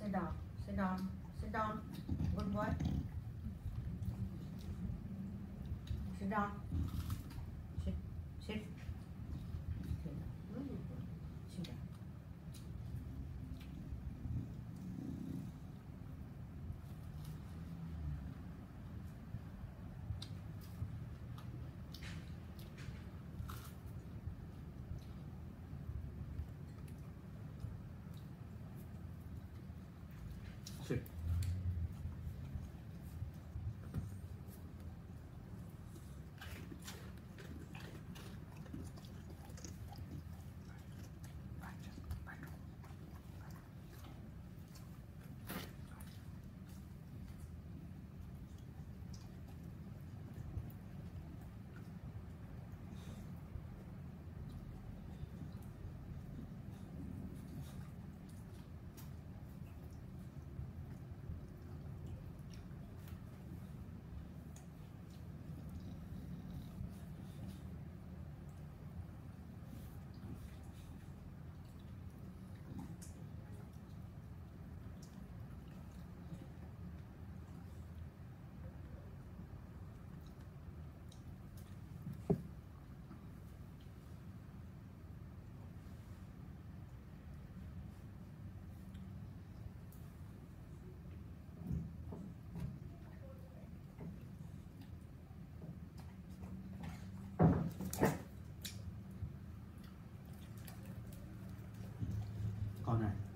Sit down. Sit down. Sit down. Good boy. Sit down. Sit. Sit. Sit down. Very good. Sit down. Sit. Này.